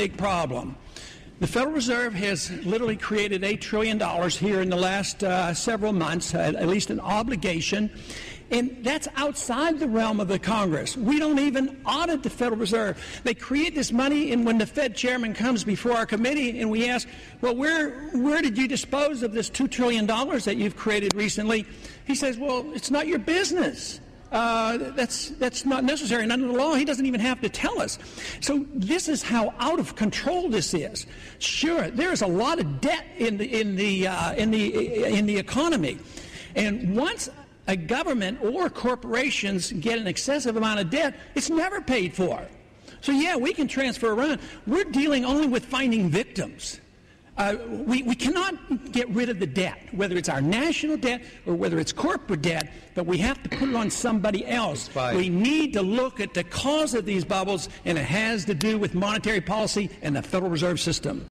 big problem. The Federal Reserve has literally created $8 trillion here in the last uh, several months, uh, at least an obligation. And that's outside the realm of the Congress. We don't even audit the Federal Reserve. They create this money, and when the Fed chairman comes before our committee and we ask, well, where, where did you dispose of this $2 trillion that you've created recently? He says, well, it's not your business. Uh, that's, that's not necessary. And under the law, he doesn't even have to tell us. So this is how out of control this is. Sure, there is a lot of debt in the, in the, uh, in the, in the economy. And once a government or corporations get an excessive amount of debt, it's never paid for. So, yeah, we can transfer around. We're dealing only with finding victims. Uh, we, we cannot get rid of the debt, whether it's our national debt or whether it's corporate debt, but we have to put it on somebody else. We need to look at the cause of these bubbles, and it has to do with monetary policy and the Federal Reserve System.